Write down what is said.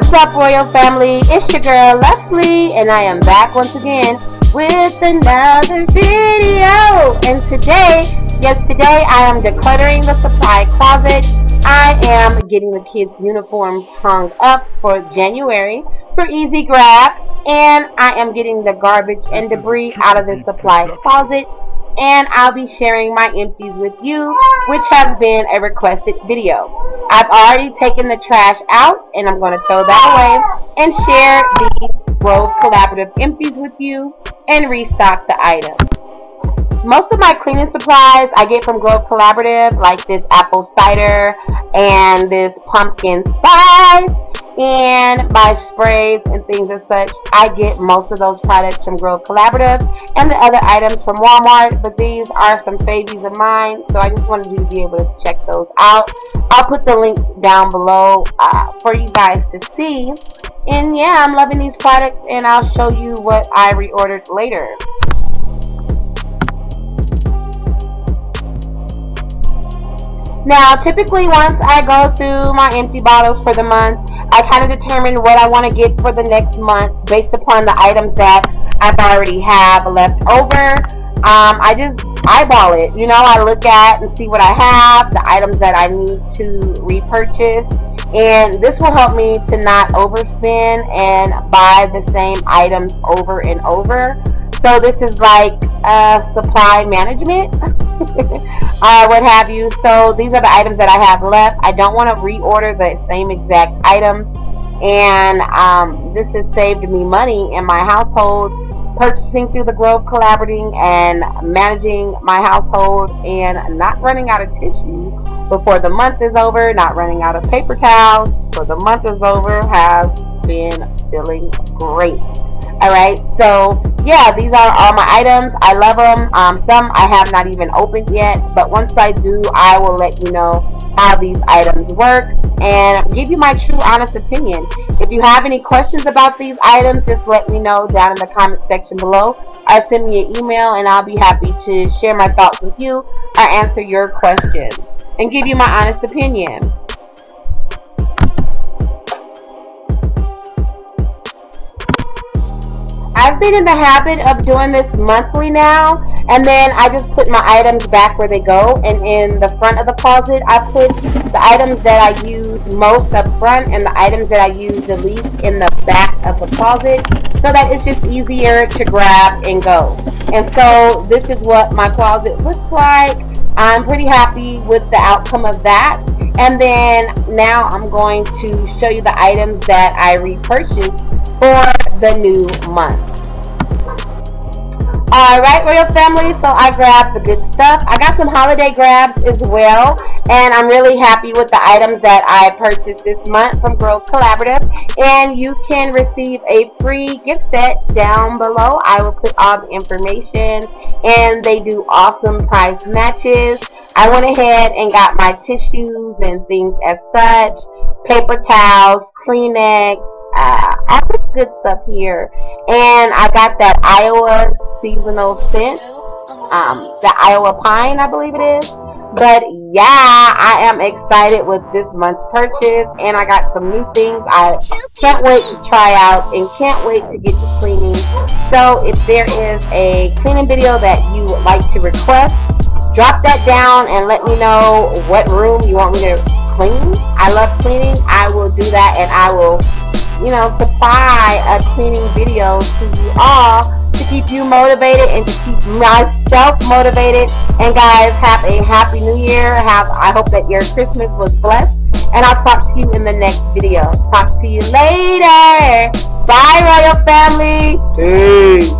What's up, Royal Family? It's your girl, Leslie, and I am back once again with another video. And today, yes, today I am decluttering the supply closet. I am getting the kids' uniforms hung up for January for easy grabs, and I am getting the garbage and debris out of the supply closet and I'll be sharing my empties with you, which has been a requested video. I've already taken the trash out, and I'm going to throw that away and share these Grove Collaborative empties with you and restock the items. Most of my cleaning supplies I get from Grove Collaborative, like this apple cider and this pumpkin spice and my sprays and things as such. I get most of those products from Grove Collaborative and the other items from Walmart, but these are some favies of mine, so I just wanted you to be able to check those out. I'll put the links down below uh, for you guys to see. And yeah, I'm loving these products, and I'll show you what I reordered later. Now, typically once I go through my empty bottles for the month, I kind of determine what I want to get for the next month based upon the items that I've already have left over. Um, I just eyeball it. You know, I look at and see what I have, the items that I need to repurchase. And this will help me to not overspend and buy the same items over and over. So this is like uh, supply management, uh, what have you. So these are the items that I have left. I don't want to reorder the same exact items. And um, this has saved me money in my household, purchasing through the Grove Collaborative and managing my household and not running out of tissue before the month is over, not running out of paper towels before the month is over has been feeling great. Alright, so yeah, these are all my items. I love them. Um, some I have not even opened yet, but once I do, I will let you know how these items work and give you my true honest opinion. If you have any questions about these items, just let me know down in the comment section below or send me an email and I'll be happy to share my thoughts with you or answer your questions and give you my honest opinion. I've been in the habit of doing this monthly now and then I just put my items back where they go and in the front of the closet I put the items that I use most up front and the items that I use the least in the back of the closet so that it's just easier to grab and go. And so this is what my closet looks like. I'm pretty happy with the outcome of that. And then now I'm going to show you the items that I repurchased for the new month. Alright, Royal Family, so I grabbed the good stuff. I got some holiday grabs as well, and I'm really happy with the items that I purchased this month from Grove Collaborative. And you can receive a free gift set down below. I will put all the information, and they do awesome price matches. I went ahead and got my tissues and things as such, paper towels, Kleenex, uh, I put good stuff here. And I got that Iowa seasonal scent. Um, the Iowa Pine, I believe it is. But yeah, I am excited with this month's purchase. And I got some new things I can't wait to try out and can't wait to get to cleaning. So if there is a cleaning video that you would like to request, drop that down and let me know what room you want me to clean. I love cleaning. I will do that and I will you know, supply a cleaning video to you all to keep you motivated and to keep myself motivated. And guys, have a happy new year. Have I hope that your Christmas was blessed. And I'll talk to you in the next video. Talk to you later. Bye, Royal Family. Peace.